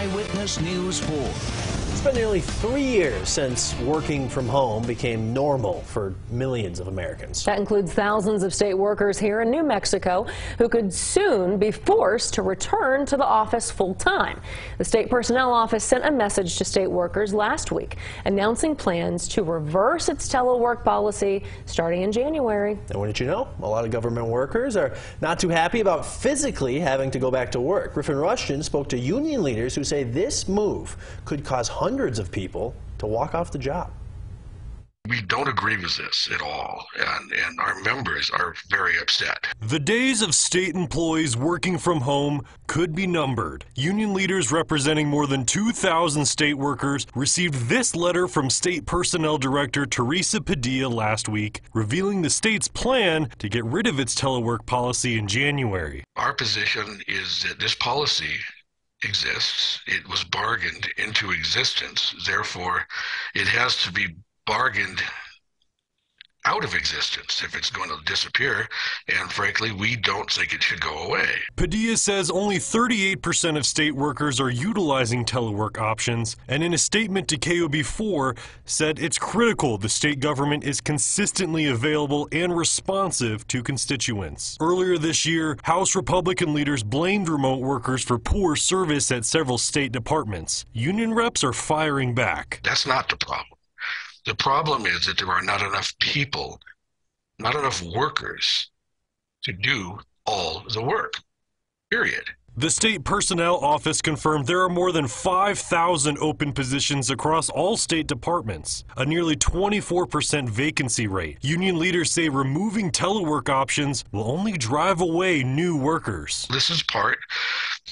Eyewitness News 4. It's been nearly three years since working from home became normal for millions of Americans. That includes thousands of state workers here in New Mexico who could soon be forced to return to the office full time. The state personnel office sent a message to state workers last week announcing plans to reverse its telework policy starting in January. And wouldn't you know, a lot of government workers are not too happy about physically having to go back to work. Griffin Rushton spoke to union leaders who say this move could cause hundreds hundreds of people to walk off the job. We don't agree with this at all, and, and our members are very upset. The days of state employees working from home could be numbered. Union leaders representing more than 2,000 state workers received this letter from State Personnel Director Teresa Padilla last week, revealing the state's plan to get rid of its telework policy in January. Our position is that this policy exists. It was bargained into existence. Therefore, it has to be bargained out of existence if it's going to disappear. And frankly, we don't think it should go away. Padilla says only 38% of state workers are utilizing telework options, and in a statement to KOB4 said it's critical the state government is consistently available and responsive to constituents. Earlier this year, House Republican leaders blamed remote workers for poor service at several state departments. Union reps are firing back. That's not the problem. The problem is that there are not enough people, not enough workers to do all the work, period. The state personnel office confirmed there are more than 5,000 open positions across all state departments, a nearly 24% vacancy rate. Union leaders say removing telework options will only drive away new workers. This is part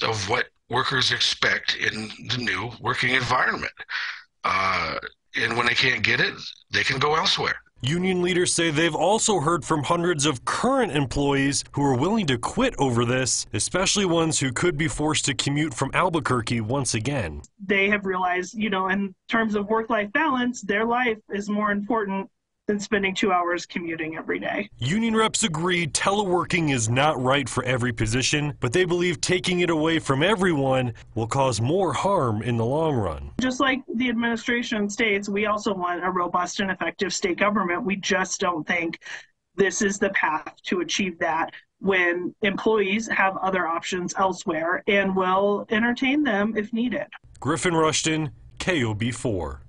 of what workers expect in the new working environment. Uh, and when they can't get it, they can go elsewhere. Union leaders say they've also heard from hundreds of current employees who are willing to quit over this, especially ones who could be forced to commute from Albuquerque once again. They have realized, you know, in terms of work life balance, their life is more important than spending two hours commuting every day. Union reps agree teleworking is not right for every position, but they believe taking it away from everyone will cause more harm in the long run. Just like the administration states, we also want a robust and effective state government. We just don't think this is the path to achieve that when employees have other options elsewhere and will entertain them if needed. Griffin Rushton, KOB4.